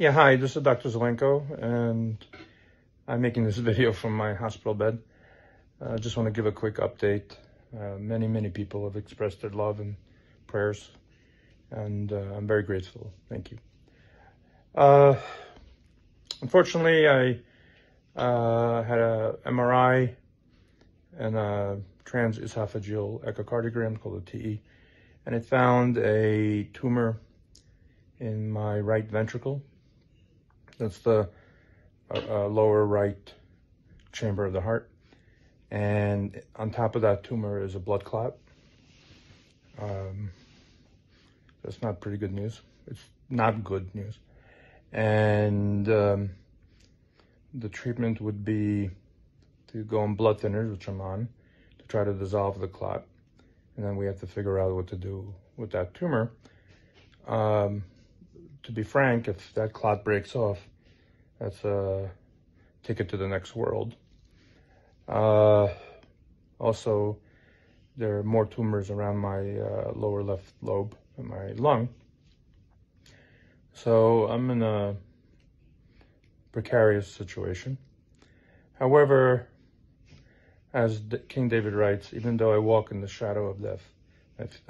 Yeah, hi, this is Dr. Zelenko, and I'm making this video from my hospital bed. I uh, just want to give a quick update. Uh, many, many people have expressed their love and prayers, and uh, I'm very grateful. Thank you. Uh, unfortunately, I uh, had a MRI and a transesophageal echocardiogram called a TEE, and it found a tumor in my right ventricle that's the uh, uh, lower right chamber of the heart. And on top of that tumor is a blood clot. Um, that's not pretty good news. It's not good news. And um, the treatment would be to go on blood thinners, which I'm on, to try to dissolve the clot. And then we have to figure out what to do with that tumor. Um, to be frank, if that clot breaks off, that's a ticket to the next world. Uh, also, there are more tumors around my uh, lower left lobe in my lung. So I'm in a precarious situation. However, as King David writes, even though I walk in the shadow of death,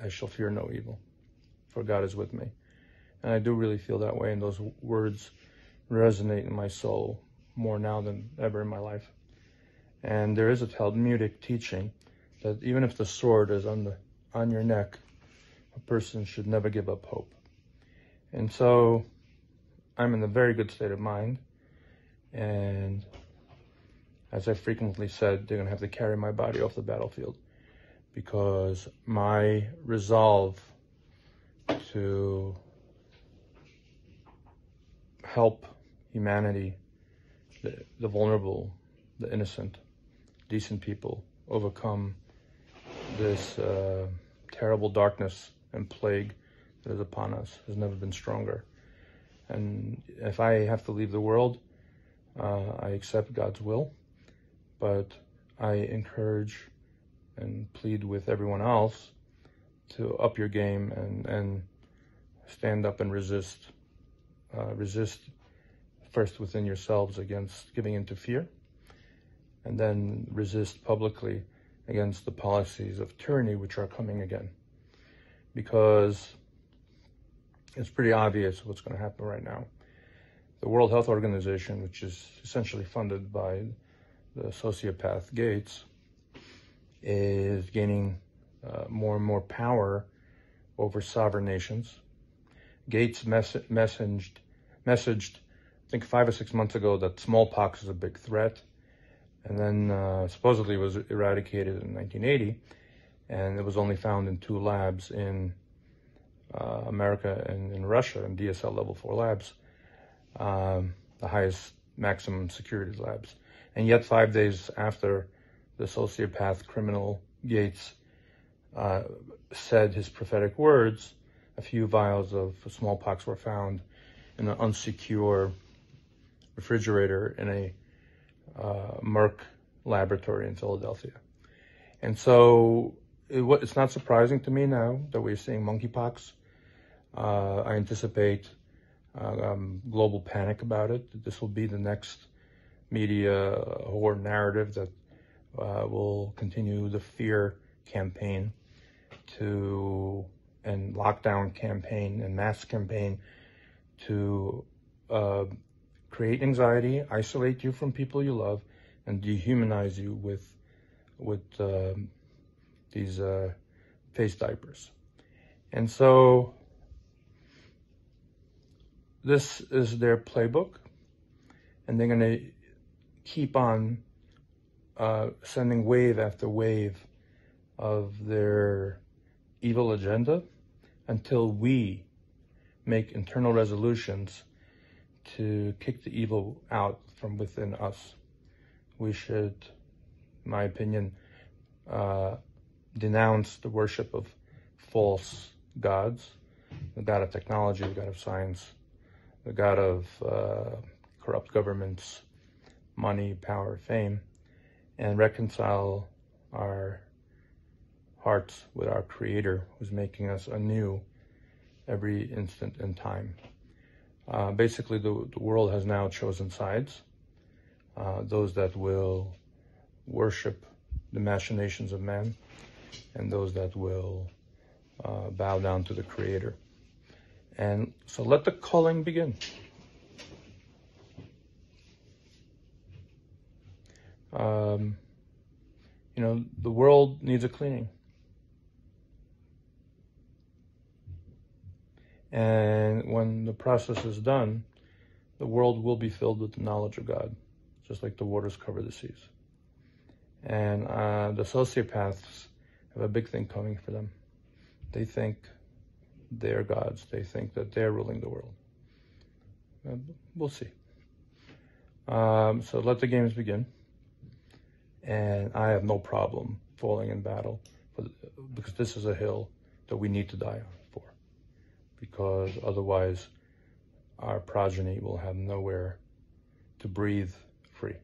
I, shall fear no evil, for God is with me. And I do really feel that way, and those words resonate in my soul more now than ever in my life. And there is a Talmudic teaching that even if the sword is on the on your neck, a person should never give up hope. And so I'm in a very good state of mind. And as I frequently said, they're going to have to carry my body off the battlefield because my resolve to help humanity, the, the vulnerable, the innocent, decent people overcome this uh, terrible darkness and plague that is upon us has never been stronger. And if I have to leave the world, uh, I accept God's will, but I encourage and plead with everyone else to up your game and, and stand up and resist. Uh, resist first within yourselves against giving into fear, and then resist publicly against the policies of tyranny which are coming again. Because it's pretty obvious what's going to happen right now. The World Health Organization, which is essentially funded by the sociopath Gates, is gaining uh, more and more power over sovereign nations. Gates mess- messaged, messaged I think five or six months ago that smallpox is a big threat, and then uh, supposedly was eradicated in 1980, and it was only found in two labs in uh, America and in Russia, in BSL level four labs, um, the highest maximum security labs. And yet, five days after the sociopath criminal Gates uh, said his prophetic words, a few vials of smallpox were found in an unsecure refrigerator in a uh, Merck laboratory in Philadelphia. And so it, it's not surprising to me now that we're seeing monkeypox. Uh, I anticipate uh, um, global panic about it. This will be the next media horror narrative that uh, will continue the fear campaign to and lockdown campaign and mask campaign to uh, create anxiety, isolate you from people you love, and dehumanize you with with uh, these uh, face diapers. And so this is their playbook, and they're going to keep on uh, sending wave after wave of their evil agenda until we make internal resolutions to kick the evil out from within us. We should, in my opinion, uh, denounce the worship of false gods, the god of technology, the god of science, the god of uh, corrupt governments, money, power, fame, and reconcile our hearts with our Creator who's making us anew every instant in time. Uh, basically, the, the world has now chosen sides. Uh, those that will worship the machinations of man, and those that will uh, bow down to the Creator. And so let the calling begin. Um, you know, the world needs a cleaning. And when the process is done, the world will be filled with the knowledge of God, just like the waters cover the seas. And uh, the sociopaths have a big thing coming for them. They think they're gods. They think that they're ruling the world. Uh, we'll see. Um, so let the games begin. And I have no problem falling in battle for, because this is a hill that we need to die on. Because otherwise, our progeny will have nowhere to breathe free.